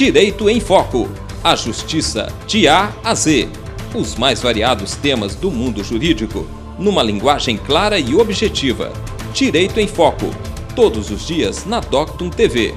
Direito em Foco. A justiça de A a Z. Os mais variados temas do mundo jurídico, numa linguagem clara e objetiva. Direito em Foco. Todos os dias na Doctum TV.